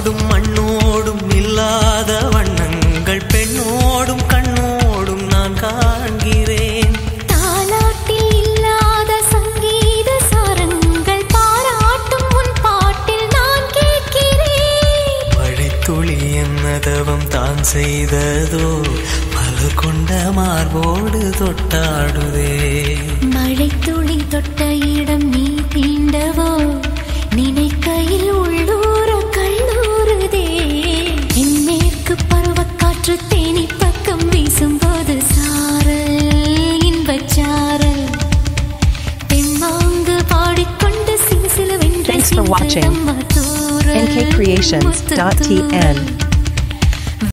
மண்ணோடும் மண்ணோடும் இல்லாத வண்ணங்கள் பெண்ணோடும் கண்ணோடும் நான் காண்கிறேன். தாலாட்டில் இல்லாத சங்கீத சாரங்கள் பாராட்டும் உன் பாட்டில் நான் கேட்கிறேன். மழைத்துளி என்னதவம் தான் செய்ததோ பல கொண்ட மார்போடு தொட்டாடுதே. மழைத்துளி தொட்ட இடம் நீ தீண்டவோ தேனி பக்கம் வீசும்போது சாரல் இன்பச்சாரல் தெம்மாங்கு பாடிக்கொண்டு சிலு சிலுவென்ற Thanks for watching. nkcreations.tn